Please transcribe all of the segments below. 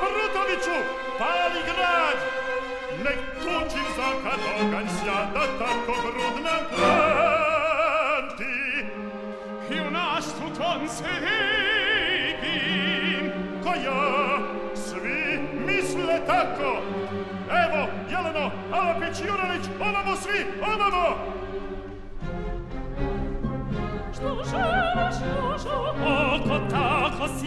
Bratoviću, pali grad! Nek tučim za kad ogan sjada tako grudna planti. I u nas tu tom se vidim, ko ja, svi misle tako. Evo, Jeleno, Alapić, Juralić, onamo svi, onamo! Što želiš, što želiš, oko tako?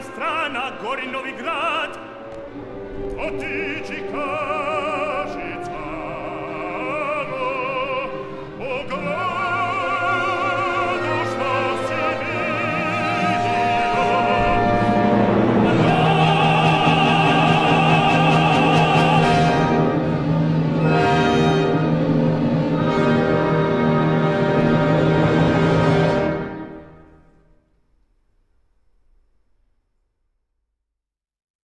strana, gori Novi Grad. Otiđi kao